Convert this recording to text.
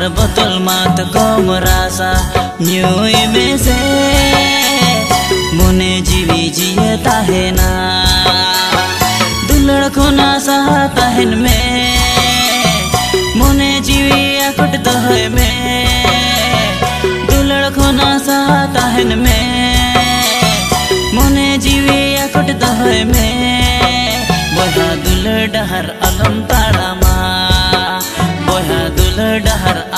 हर बोतल मात कम रासा न्यूई में से मुने जीवी जिए ताहेना दुलड़ खोना सहा ताहन में। मुने जीवी अकुट दहे में। दुलड़ खोना सहा ताहन में। मुने जीवी अकुट दहे में। बहा दुलड़ डहर